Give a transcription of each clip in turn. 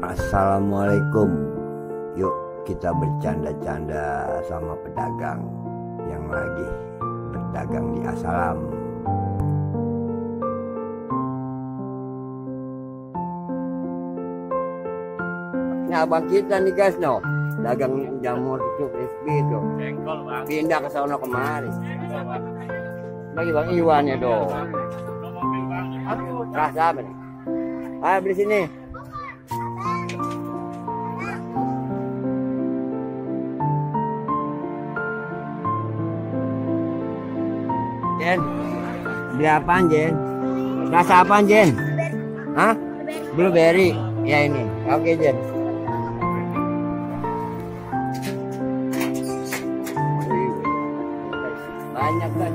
Assalamualaikum. Yuk kita bercanda-canda sama pedagang Yang lagi berdagang di Asalam. Nah abang kita nih guys no. Dagang jamur itu crispy itu Pindah ke sana kemari. Bagi bang Iwan ya dong Rasa apa nih? Ayo beli sini Jen, beli apaan Jen? Rasa apaan Jen? Hah? Blueberry. Ya ini. Oke Jen. Banyak kan.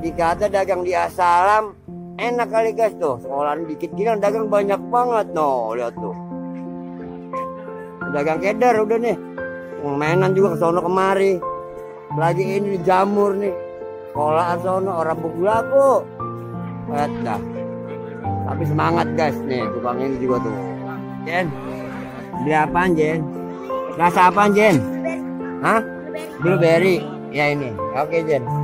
Jika ada dagang di Asalam, enak kali guys tuh. Sekolahan dikit gini dagang banyak banget no. Lihat tuh dagang keder udah nih. Mainan juga ke sono kemari. Lagi ini jamur nih. Sekolah sono orang buku laku lihat dah. Tapi semangat guys nih tukang ini juga tuh. Jen beli apaan Jen? Rasa apaan Jen? Hah? Blueberry. Ya ini. Oke Jen